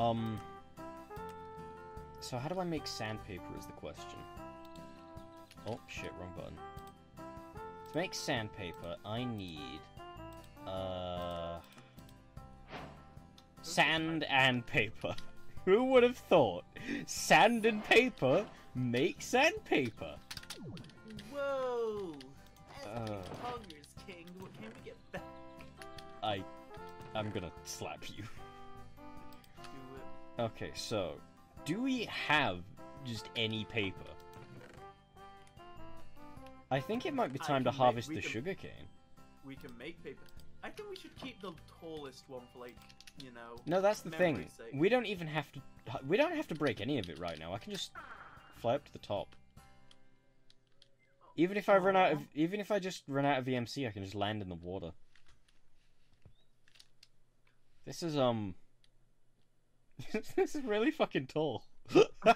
Um. So how do I make sandpaper is the question. Oh shit, wrong button. To make sandpaper, I need uh sand and paper. Who would have thought sand and paper make sandpaper? Whoa! Uh. King, what can we get back? I I'm gonna slap you. Okay, so do we have just any paper? I think it might be time to make- harvest the can- sugarcane. We can make paper. I think we should keep the tallest one for like, you know. No, that's the thing. sake. We don't even have to. We don't have to break any of it right now. I can just fly up to the top. Even if I run out of, even if I just run out of EMC, I can just land in the water. This is um. this is really fucking tall. you know,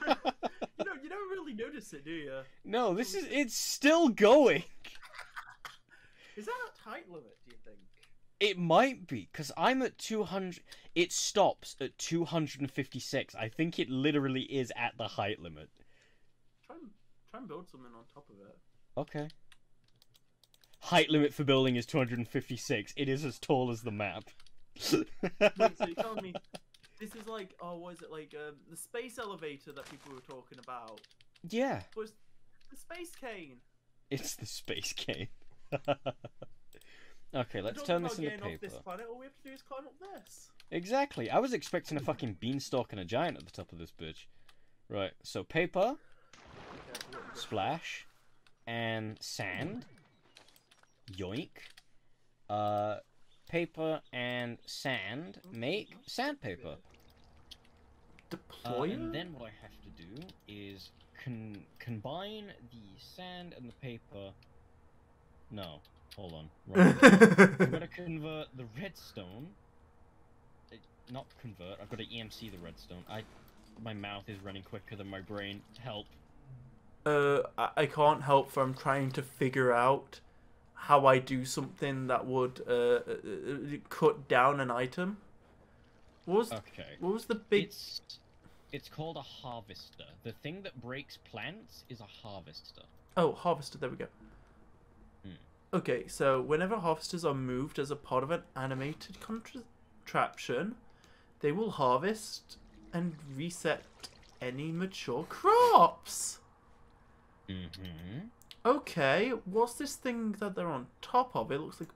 you don't really notice it, do you? no, this is it's still going. Is that a height limit? Do you think? It might be because I'm at 200. It stops at 256. I think it literally is at the height limit. Try and try and build something on top of it. Okay. Height limit for building is 256. It is as tall as the map. Wait, so you're telling me this is like, oh, what is it like um, the space elevator that people were talking about? yeah, Was the space cane? it's the space cane. okay, let's turn this into getting off paper. this planet. All we have to do is climb up this. Exactly. I was expecting a fucking beanstalk and a giant at the top of this bitch. Right, so paper, Okay, so what you got? splash, and sand. Yoink. Uh, paper and sand make sandpaper. Uh, Deploy and then what I have to do is con- combine the sand and the paper. No, hold on. Wrong. I'm gonna convert the redstone. uh, Not convert. I've got to EMC the redstone. I, my mouth is running quicker than my brain. Help. Uh, I, I can't help from trying to figure out how I do something that would uh, uh, uh, cut down an item. What was Okay. what was the big? It's it's called a harvester. The thing that breaks plants is a harvester. Oh, harvester. There we go. Hmm. Okay, so whenever harvesters are moved as a part of an animated contraption, they will harvest and reset any mature crops. Mm-hmm. Okay, what's this thing that they're on top of? It looks like.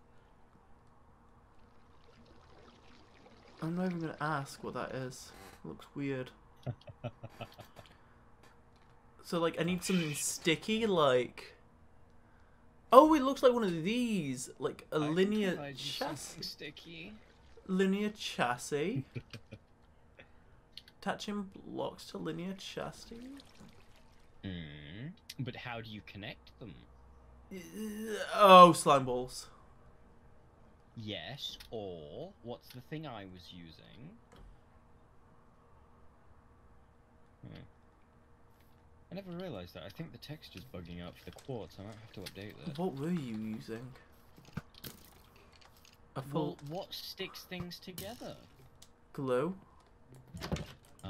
I'm not even gonna ask what that is. It looks weird. so, like, I need something sticky, like. Oh, it looks like one of these, like a linear chassis. sticky. Linear chassis. Attaching blocks to linear chassis. Mm. But how do you connect them? Oh, slime balls. Yes, or what's the thing I was using? Hmm. I never realized that. I think the texture's bugging out for the quartz. I might have to update that. What were you using? A full Well, what sticks things together? glow? Uh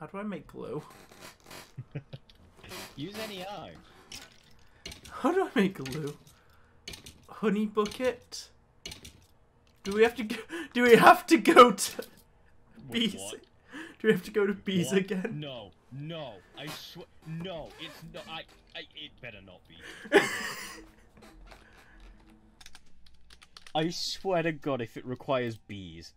How do I make glue? Use any eye. How do I make glue? Honey bucket? Do we have to go, do we have to go to bees? What? Do we have to go to bees What? again? No, no. I swear. No, it's no. I, I. It better not be. I swear to God, if it requires bees.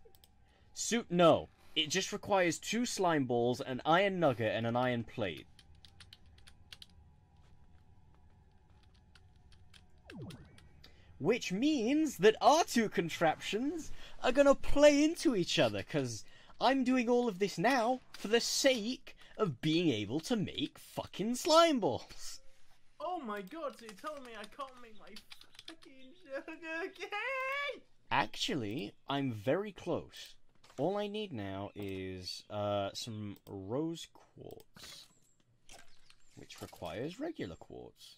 Suit no. It just requires two slime balls, an iron nugget, and an iron plate. Which means that our two contraptions are gonna play into each other, because I'm doing all of this now for the sake of being able to make fucking slime balls. oh my god, so you're telling me I can't make my fucking sugar cane? Actually, I'm very close. All I need now is uh, some rose quartz, which requires regular quartz.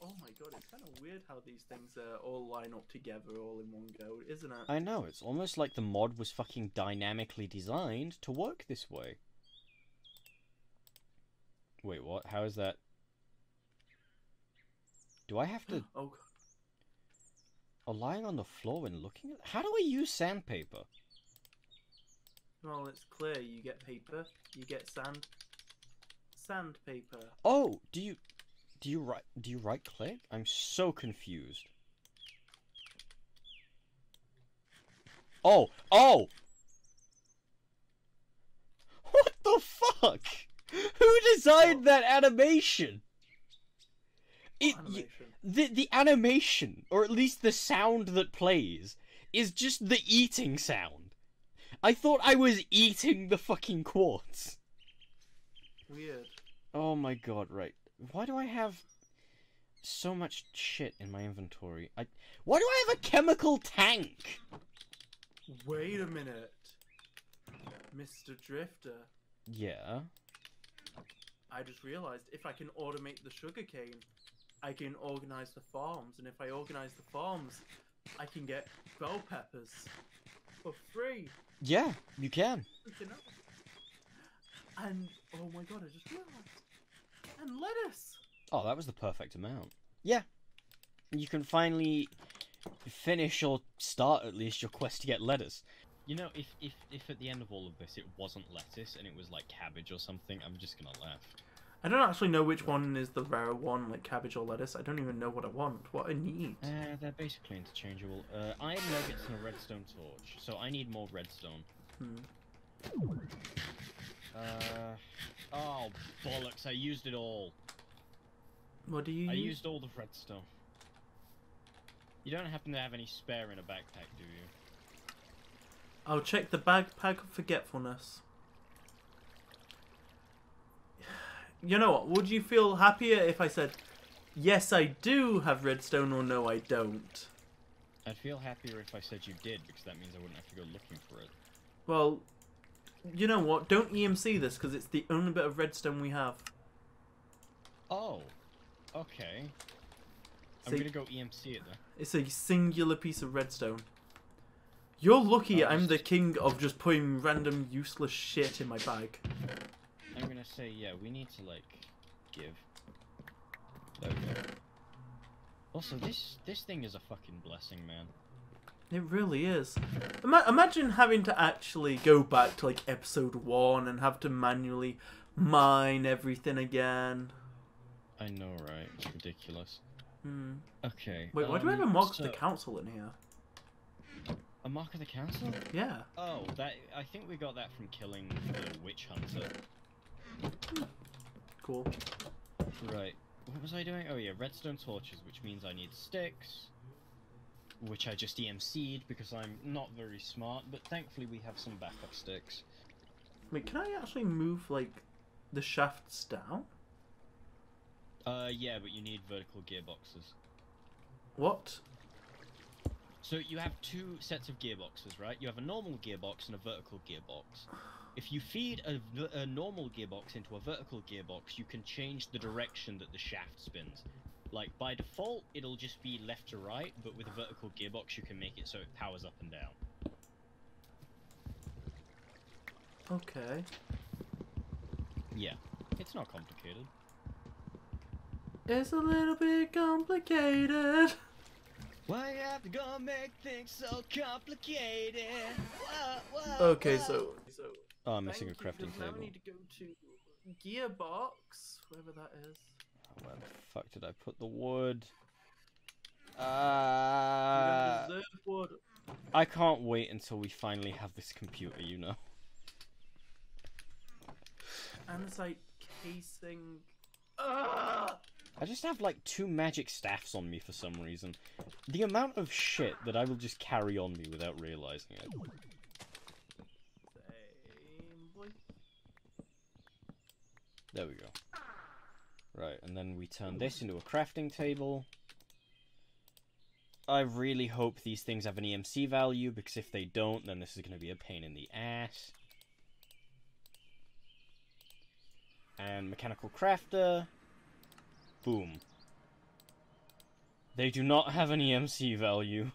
Oh my god, it's kind of weird how these things uh, all line up together all in one go, isn't it? I know, it's almost like the mod was fucking dynamically designed to work this way. Wait, what? How is that? Do I have to... Oh, god. Oh, lying on the floor and looking at... How do I use sandpaper? Well, it's clear. You get paper, you get sand, sandpaper. Oh, do you... Do you right... Do you right click? I'm so confused. Oh! Oh! What the fuck? Who designed that animation? It, Animation. the the animation, or at least the sound that plays, is just the eating sound. I thought I was eating the fucking quartz. Weird. Oh my god, right. Why do I have so much shit in my inventory? I Why do I have a chemical tank? Wait a minute, Mr. Drifter. Yeah. I just realized if I can automate the sugarcane, I can organize the farms, and if I organize the farms, I can get bell peppers for free. Yeah, you can. Freaking hell. And oh my god, I just realized. And lettuce. Oh, that was the perfect amount. Yeah. You can finally finish or start at least your quest to get lettuce. You know, if, if if at the end of all of this it wasn't lettuce and it was like cabbage or something, I'm just gonna laugh. I don't actually know which one is the rare one, like cabbage or lettuce. I don't even know what I want, what I need. Uh, they're basically interchangeable. Uh, iron nuggets and a redstone torch, so I need more redstone. Hmm. Uh, oh bollocks! I used it all. What do you I use? used all the redstone. You don't happen to have any spare in a backpack, do you? I'll check the backpack of forgetfulness. You know what? Would you feel happier if I said, yes, I do have redstone, or no, I don't? I'd feel happier if I said you did, because that means I wouldn't have to go looking for it. Well, you know what? Don't EMC this because it's the only bit of redstone we have. Oh, okay. I'm gonna go EMC it then. It's a singular piece of redstone. You're lucky Oh, I'm the king of just putting random useless shit in my bag. Gonna say, yeah, we need to, like, give. Also, this this thing is a fucking blessing, man. It really is. Ima- imagine having to actually go back to like episode one and have to manually mine everything again. I know, right? It's ridiculous. Hmm. Okay. Wait, why do we have a um, mark of so- the council in here? A mark of the council? Yeah. Oh, that I think we got that from killing the witch hunter. Cool. Right. What was I doing? Oh yeah, redstone torches, which means I need sticks. Which I just EMC'd because I'm not very smart, but thankfully we have some backup sticks. Wait, can I actually move like the shafts down? Uh, yeah, but you need vertical gearboxes. What? So you have two sets of gearboxes, right? You have a normal gearbox and a vertical gearbox. If you feed a normal gearbox into a vertical gearbox, you can change the direction that the shaft spins. Like by default, it'll just be left to right, but with a vertical gearbox, you can make it so it powers up and down. Okay. Yeah, it's not complicated. It's a little bit complicated. Why you have to go make things so complicated? Whoa, whoa, Okay, whoa. so Oh, I'm missing a crafting you, crafting 'cause now table. we need to go to gearbox, wherever that is. Where the fuck did I put the wood? Uh, wood. I can't wait until we finally have this computer, you know. And it's like casing. Ah! I just have like two magic staffs on me for some reason. The amount of shit that I will just carry on me without realizing it. There we go. Right, and then we turn this into a crafting table. I really hope these things have an EMC value, because if they don't, then this is going to be a pain in the ass. And mechanical crafter. Boom. They do not have an EMC value.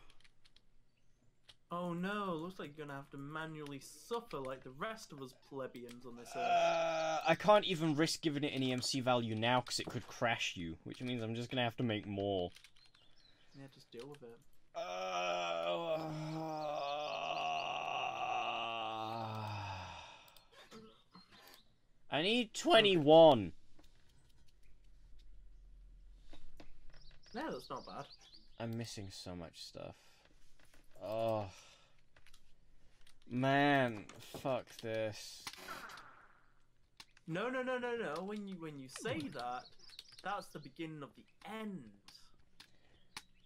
Oh no, looks like you're gonna have to manually suffer like the rest of us plebeians on this earth. Uh, I can't even risk giving it an EMC value now because it could crash you, which means I'm just gonna have to make more. Yeah, just deal with it. Uh, I need 21. No, that's not bad. I'm missing so much stuff. Oh. Man, fuck this. No, no, no, no, no. When you when you say that, that's the beginning of the end.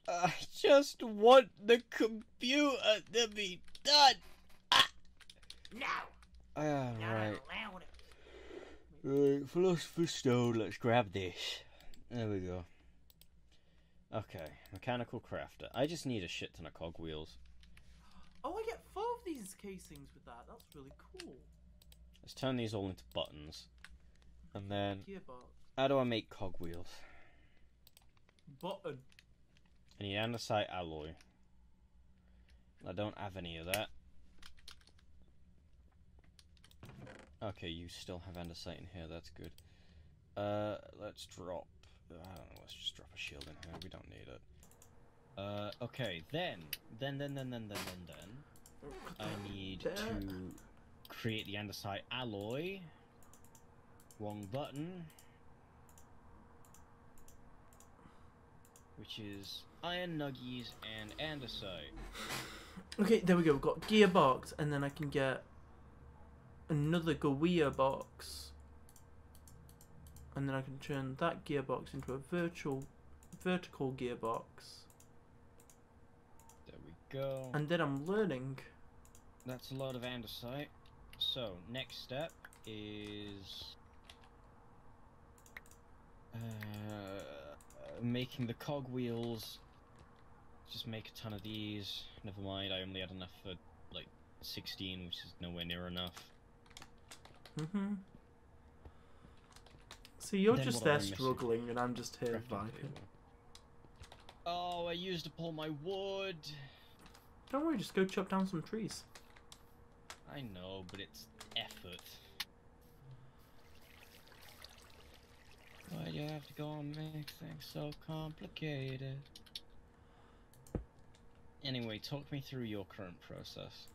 I just want the computer to be done. No, Ah, not right. Right, Philosopher's Stone, let's grab this. There we go. Okay, Mechanical Crafter. I just need a shit ton of cogwheels. Oh, I get four these casings with that. That's really cool. Let's turn these all into buttons. And then... Gearbox. How do I make cogwheels? Button. I need andesite alloy. I don't have any of that. Okay, you still have andesite in here. That's good. Uh, let's drop... I don't know, let's just drop a shield in here. We don't need it. Uh, okay, then. Then, then, then, then, then, then, then. I need to create the andesite alloy. Wrong button. Which is iron nuggies and andesite. Okay, there we go. We've got gearbox, and then I can get another gearbox, and then I can turn that gearbox into a virtual, vertical gearbox, go. and then I'm learning. That's a lot of andesite. So, next step is uh, making the cogwheels. Just make a ton of these. Never mind, I only had enough for like 16, which is nowhere near enough. hmm See, you're just there am I missing? struggling, and I'm just here vibing. Oh, I used up all my wood. Don't worry, just go chop down some trees. I know, but it's effort. Why do you have to go and make things so complicated? Anyway, talk me through your current process.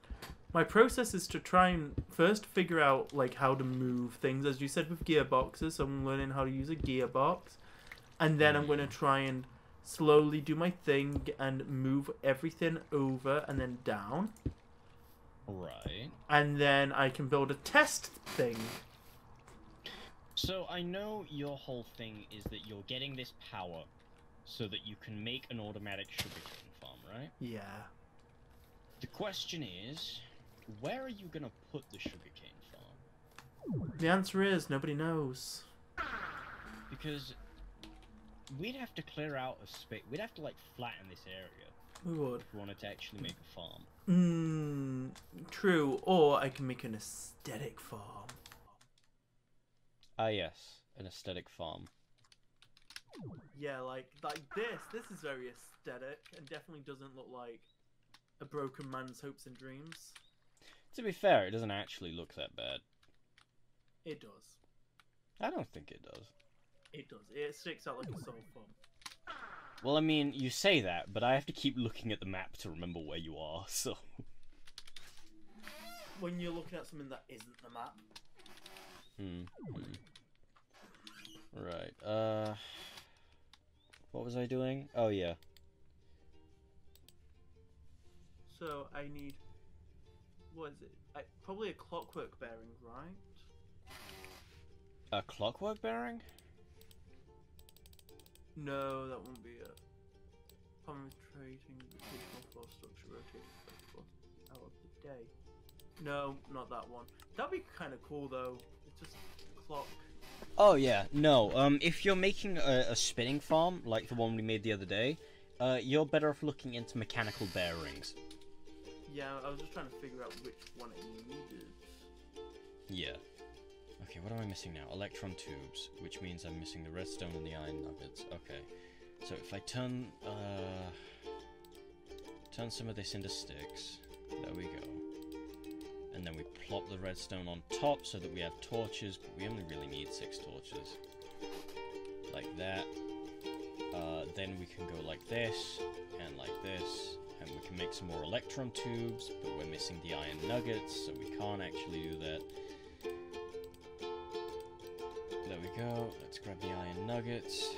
My process is to try and first figure out like how to move things, as you said with gearboxes. So I'm learning how to use a gearbox, and then I'm going to mm. try and slowly do my thing and move everything over and then down, Right. and then I can build a test thing. So I know your whole thing is that you're getting this power so that you can make an automatic sugarcane farm, right? Yeah. The question is, where are you gonna put the sugarcane farm? The answer is nobody knows. Because we'd have to clear out a space. We'd have to like flatten this area We would. if we wanted to actually make a farm. Hmm. True. Or I can make an aesthetic farm. Ah, yes, an aesthetic farm. Yeah, like like this. This is very aesthetic and definitely doesn't look like a broken man's hopes and dreams. To be fair, it doesn't actually look that bad. It does. I don't think it does. It does. It sticks out like a sore thumb. Well, I mean, you say that, but I have to keep looking at the map to remember where you are. So, When you're looking at something that isn't the map. hmm. hmm. Right. Uh, what was I doing? Oh yeah. So I need. What is it? I, probably a clockwork bearing, right? A clockwork bearing? No, that won't be it. Penetrating the digital floor structure floor out of the day. No, not that one. That'd be kind of cool though. It's just clock. Oh yeah, no. Um, if you're making a, a spinning farm like the one we made the other day, uh, you're better off looking into mechanical bearings. Yeah, I was just trying to figure out which one it needed. Yeah. Okay, what am I missing now? Electron tubes, which means I'm missing the redstone and the iron nuggets. Okay. So if I turn uh, turn some of this into sticks, there we go. And then we plop the redstone on top so that we have torches, but we only really need six torches. Like that. Uh, then we can go like this, and like this, and we can make some more electron tubes, but we're missing the iron nuggets, so we can't actually do that. Grab the iron nuggets.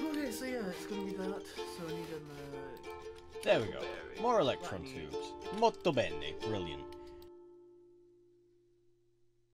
Okay, so yeah, it's gonna be that. So I need an. Uh, There we go. More electron tubes. Molto bene. Brilliant.